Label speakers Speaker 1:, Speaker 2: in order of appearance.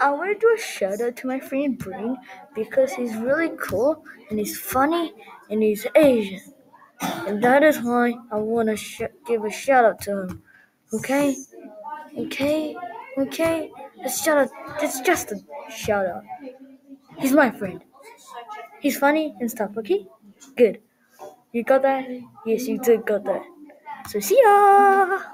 Speaker 1: I want to do a shout out to my friend Brian because he's really cool and he's funny and he's Asian. And that is why I want to sh- give a shout out to him. Okay? Okay? Okay? It's shout out. It's just a shout out. He's my friend. He's funny and stuff, okay? Good. You got that? Yes, you did got that. So see ya!